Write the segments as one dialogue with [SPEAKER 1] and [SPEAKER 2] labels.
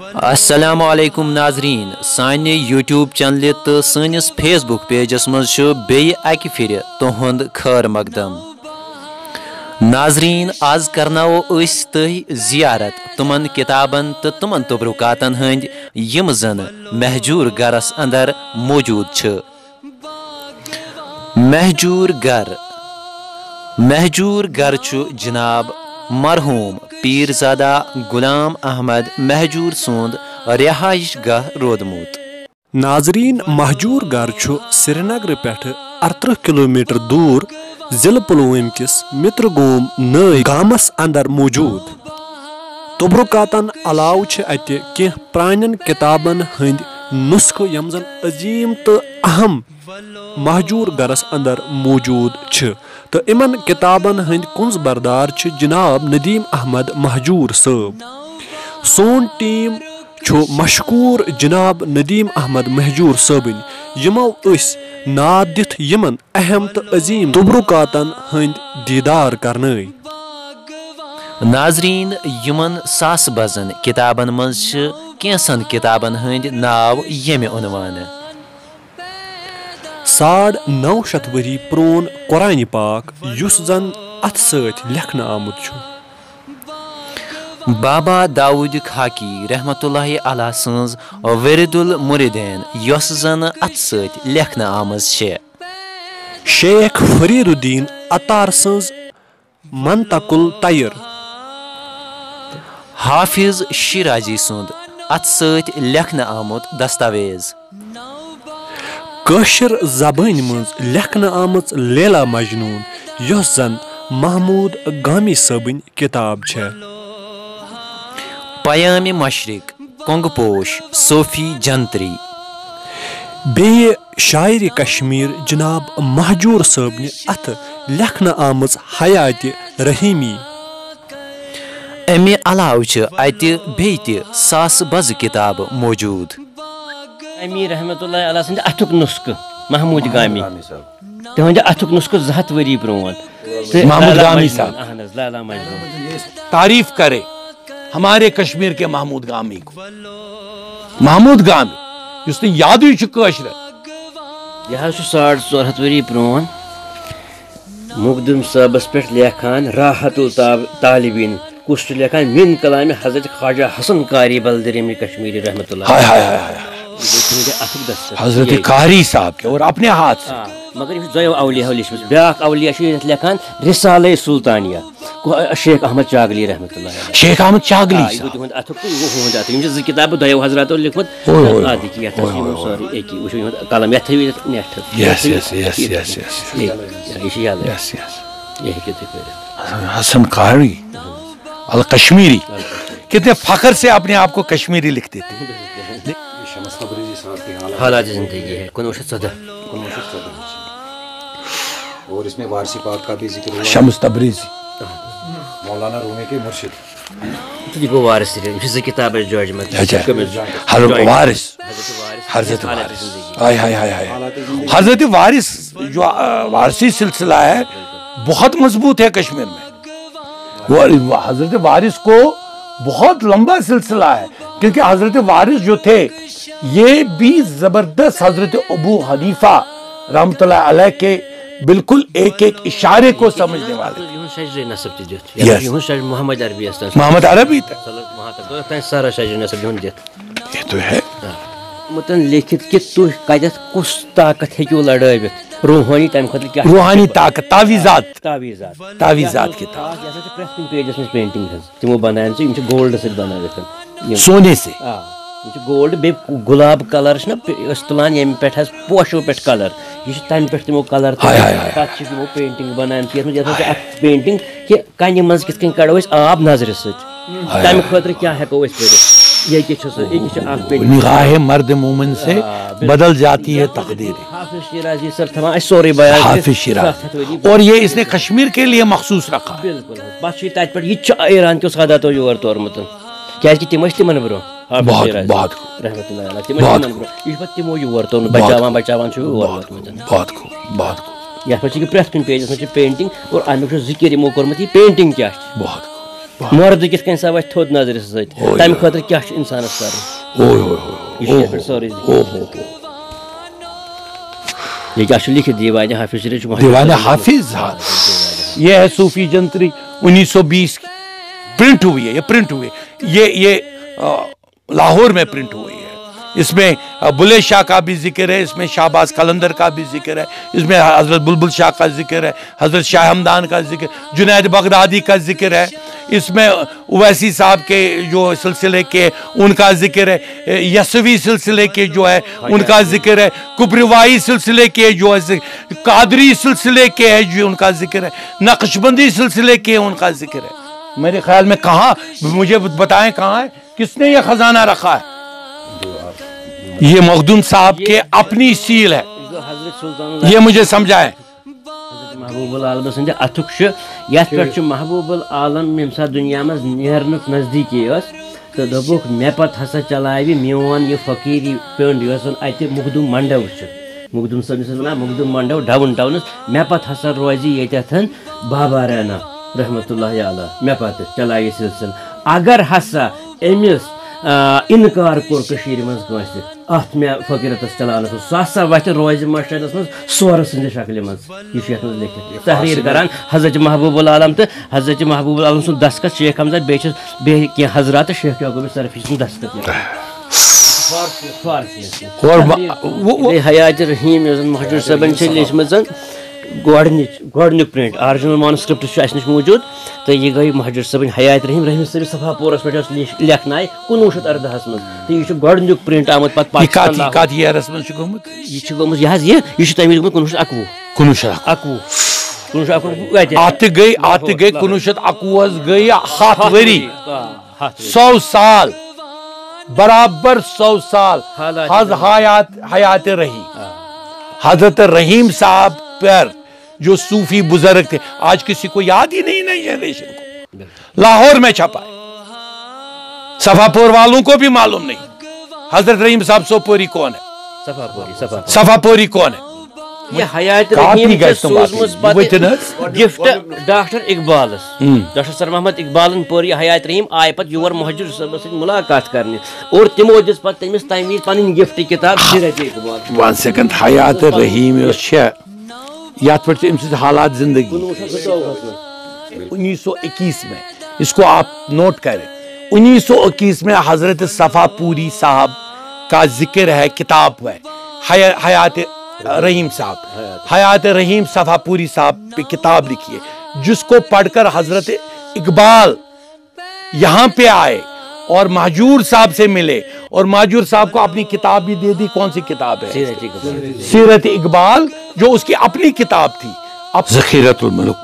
[SPEAKER 1] असलम नाजरीन सानि YouTube channel तो सनिस फेसबुक पेजस मज बेकि फिर तुहद खैर मकदम नाजरीन आज करनावो तह जियारत तुमन किताबन तो तुमन तबरुकातन हंद यम जन महजूर गरस अंदर मौजूद महजूर गर महजूर गर जनाब मरहूम पीरजादा गुलाम अहमद महजूर सुंद रिहाइश गह रोदमुत।
[SPEAKER 2] नाजरीन, महजूर गर श्रीनगर पे अरत्रह किलोमीटर दूर जिल पुलवम किस मित्रगोम नई गामस अंदर मौजूद। तबरुकातन अलाव अत प्रान किताबन हंद नुस्ख यम जन अजीम तो अहम महजूर गरस अंदर मौजूद तो इन किताबन हंद कुंज बरदार जनाब नदीम अहमद महजूर सब सोन टीम मशकूर जनाब नदीम अहमद महजूर सबन यमो नाद दिथ यमन अहम तो अजीम तबरुकातन हंद दीदार कर
[SPEAKER 1] नाजरीन यमन सास बजन किताबन मज कैंसन किताबन हंद नाव यमे उनवान
[SPEAKER 2] साढ़ नौ शत वरी प्रोन कुरान पाक युस जन अथ सत लेखन आमुत
[SPEAKER 1] बाबा दाऊद खाकी रहमतुल्लाह अला सज वरिदुल मुरिदैन यस जन अथ सत लेखन आमज छे
[SPEAKER 2] शेख फरीदुद्दीन अतार सज मंतकुल तयर
[SPEAKER 1] हाफिज शिराजी सुंद अत सत लेखन आमुत दस्तावेज़
[SPEAKER 2] कशर जबान मज लेखन आमच लेला मजनून यस जन महमूद गामी सबन किताब छे
[SPEAKER 1] पयाम मशरक कंगपोश सोफी जंतरी
[SPEAKER 2] बे शायर कश्मीर जनाब महजूर सबन अथ लेखन आमच हयात रहीमी
[SPEAKER 1] अमे अलाव अत सास बज किताब मौजूद
[SPEAKER 3] अमीर रहमत सद अथुक नुस्ख महमूद गामी तुंद अथुक नुस्ख जहत वरी ब्रोन
[SPEAKER 4] गामी तारीफ़ करे हमारे कश्मीर के महमूद गामी को। महमूद गामी उसने याद
[SPEAKER 3] यह साढ़ चोर हथ वरी ब्रोन मुकदम साहबस पे लेखान राहतुल तालिबिन कुछ लेखा मिन कलाम हज़रत ख्वाजा हसन कारी बलदरीम कश्मीरी रहमत
[SPEAKER 4] हज़रत कारी साहब के और अपने हाथ से।
[SPEAKER 3] मगर यह जयो अवलिया लिखम ब्या अवलिया लेखान रिसाल सुल्तानिया। शेख अहमद चागली रहमत
[SPEAKER 4] शेख अहमद चागली
[SPEAKER 3] जो किताब दयो हज़रत लिखमत कलम नेट
[SPEAKER 4] हसन कारी अल कश्मीरी कितने फखर से अपने आप को कश्मीरी लिखते थे।
[SPEAKER 3] हालात ज़िंदगी है
[SPEAKER 5] और इसमें वारसी पाक का भी ज़िक्र
[SPEAKER 4] शम्स तबरेजी।
[SPEAKER 5] मौलाना रूमी के मुर्शिद।
[SPEAKER 3] तो वो वारिस ये किताब है जॉर्ज में
[SPEAKER 4] हज़रत वारिस। हज़रत वारिस। हाय हाय हाय हाय। हज़रत वारिस जो वारसी सिलसिला है बहुत मज़बूत है कश्मीर में। वो हज़रत वारिस को बहुत लंबा सिलसिला है क्योंकि हज़रत वारिस जो थे ये भी ज़बरदस्त हज़रत अबू हनीफा रहमत के बिल्कुल एक एक इशारे को समझने वाले
[SPEAKER 3] मोहम्मद अरबी
[SPEAKER 4] मोहम्मद अरबी
[SPEAKER 3] ये
[SPEAKER 4] तो है।
[SPEAKER 3] मुतन लिखित कि तु कत कुस ताकत हेकू लड़ावित रूहानी
[SPEAKER 4] रूहानी ताकत तावीजात
[SPEAKER 3] तावीजात
[SPEAKER 4] तावीजात किताब
[SPEAKER 3] पेजेस पेंटिंग तिमो बनान गोल्ड से बनावित
[SPEAKER 4] सोने से
[SPEAKER 3] गोल्ड बे गुलाब कलर तुलान पेट हस पोशो पेट कलर ये तम पेट तिमो कलर तिमो पेंटिंग बनान पेंटिंग कि कानि मंज कड़ो आब नज़र सत तम खुद क्या हेको
[SPEAKER 4] निगाह मर्द मोमिन से बदल जाती है तकदीर। हाफिज शिराज और ये इसने कश्मीर के लिए मखसूस रखा।
[SPEAKER 3] ईरान के सदा तो योर तोरमुत क्या तिम तिमन ब्रो?
[SPEAKER 4] बहुत बहुत
[SPEAKER 3] तिमो योर तो बचावान बचावान
[SPEAKER 4] बहुत खूब। बहुत खूब
[SPEAKER 3] यथ पे पेजस में पेंटिंग और अमुक ज़िक्र यमो कोर्मुत ये पेंटिंग क्या
[SPEAKER 4] बहुत
[SPEAKER 3] खतर क्या इंसानस कर
[SPEAKER 4] ओए ओए ओए
[SPEAKER 3] ये यह सारे ये क्या लिखित दीवान हाफिज रिच
[SPEAKER 4] दीवान हाफिज हाँ ये है सूफी जंतरी 1920 की प्रिंट हुई है ये प्रिंट हुई है ये ये लाहौर में प्रिंट हुई है इसमें बुले शाह का भी ज़िक्र है इसमें शाहबाज कलंदर का भी ज़िक्र है इसमें हज़रत बुलबुल शाह का ज़िक्र है हज़रत शाह हमदान का ज़िक्र जुनैद बगदादी का ज़िक्र है इसमें उवैसी साहब के जो सिलसिले के, उनका ज़िक्र है यसवी सिलसिले के जो है, उनका ज़िक्र है, कुबरवाई सिलसिले के जो है कादरी सिलसिले के है जो, उनका ज़िक्र है, नक्शबंदी सिलसिले के उनका ज़िक्र है। मेरे ख्याल में कहाँ, मुझे बताएँ कहाँ है, किसने ये खजाना रखा है? ये मखदूम साहब के अपनी सील है। ये मुझे समझाए।
[SPEAKER 3] महबूबुल आलम सद अथुक ये पे महबूबुल आलम यम सा दुनिया मज नेरन नजदीकी तो दोपुक मे पत हसा चलावि मोन यह फकीरी पेंड यस अत मुखदुम मंडव मुखदुम सब वन मुखदुम मंडव डाउन टाउन मे पत हसा रोज ये बाबा रैना रहमतुल्लाह अला मे पत चलाय सिलसिल अगर हसा अमिस इनकार कोर कशीर मज कस अत मे फकीरतस चलान सह हसा वत रोज मशरस मज सोर सद शक्ल मज यह यथ मज लिखित तहरीर करान हज़रत महबूबुल आलम तो हज़रत महबूबुल आलम सुन दस्तखत शेख हमजा बे बे कह हजरात शेख याकूब सरफी सुन दस्तखत फारसी
[SPEAKER 4] और मा- वो- वो-
[SPEAKER 3] हयात रहीम यस महजूर सबन लिखमज गोडनिच गोडनिक प्रिंट आर्जिनल मानस्क्रिप्ट अस नश मौजूद तो यह गई महजूर सबन हयात रहीम रहीम सब सफापोरस पे लेखन कुनवु शत अरदहस मज तो यह गोडनिक प्रिंट आमुत पत
[SPEAKER 4] ये कात
[SPEAKER 3] पाकिस्तान
[SPEAKER 4] कात years में छु गोमुत
[SPEAKER 3] यह गोमुत यह यह यह तमी गोमुत कुनवु शत अकवु
[SPEAKER 4] कुनु शत
[SPEAKER 3] अकवु कुनवु शत अकवु कत
[SPEAKER 4] आत गई आत गई कुनु शत अकुवस गई हाथ वरी सौ साल बराबर सौ साल
[SPEAKER 3] हालात
[SPEAKER 4] हज हयात हयात रही हज़रत रहीम साहब पर जो सूफी बुज़ुर्ग थे। आज किसी को याद ही नहीं नई जनरेशन को। लाहौर में छपा है। सफापुर वालों को भी मालूम नहीं। हज़रत रहीम साहब सोपोरी कौन है?
[SPEAKER 3] सफापोरी सफ़ा
[SPEAKER 4] सफापोरी कौन है? है।
[SPEAKER 3] गिफ्ट डॉक्टर इकबालस डॉक्टर सर मोहम्मद इकबालन पोर यह हयात रहीम आय पत योर महजूर मुलाकात करने। और तिमो दिस पत तमिस तमी पन गिफ्ट किताब। सीरत इकबाल।
[SPEAKER 4] वन सेकंड हयात रहीम यस छे यात पर अम सद हालात ज़िंदगी 1921 में इसको आप नोट करें। 1921 में हज़रत सफापूरी साहब का ज़िक्र है किताब है। हया- हयात रहीम साहब। हयात। रहीम सफापूरी साहब पे किताब लिखी है। जिसको पढ़कर हज़रत इकबाल यहाँ पे आए और महजूर साहब से मिले। और महजूर साहब को अपनी किताब भी दे दी। कौन सी किताब है?
[SPEAKER 3] सीरत इकबाल।
[SPEAKER 4] जो उसकी अपनी किताब थी। अब जखीरतुल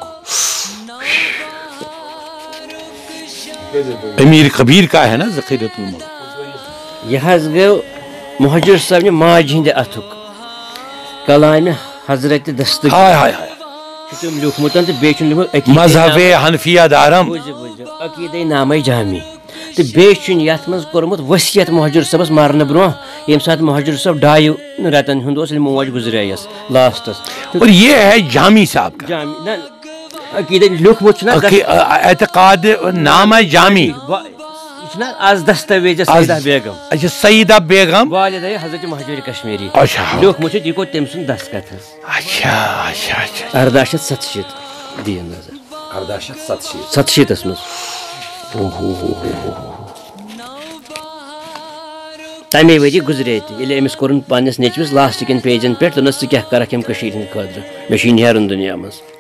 [SPEAKER 4] अमीर कबीर का है ना जखीरतुल मुल्क?
[SPEAKER 3] यह गो महजूर साहब ने माज हिंद अथुक। कलाम हज़रत दस्तगीर
[SPEAKER 4] हाय हाय हाय।
[SPEAKER 3] लिखमुत तो बे लिखमुत
[SPEAKER 4] मज़हब हनफिया दारम।
[SPEAKER 3] अकीद नाम जामी तो बेन यथ मज कोर्मुत वसीयत महजूर सबस मारने ब्रो ये सात महजूर सब डाय रतन ओस मोज गुजरियस लास्टस
[SPEAKER 4] और ये है जामी साहब का
[SPEAKER 3] जामी लिखमुत
[SPEAKER 4] एतकाद नाम है जामी
[SPEAKER 3] आज दस्तावेज़ सईदा बेगम
[SPEAKER 4] अच्छा सईदा बेगम
[SPEAKER 3] वालिद हज़रत महजूर कश्मीरी
[SPEAKER 4] अच्छा
[SPEAKER 3] लिखमुत यह गो तम
[SPEAKER 4] अच्छा अच्छा अच्छा
[SPEAKER 3] अर्दाह शत सतशीत दियन नज़र सतशीतस मज तमे वरी गुजरे अमिस कोर पन्नस नेचमस लास्ट कन पेजन पे दोनस क्या कर खदर मे नेरन दुनिया मज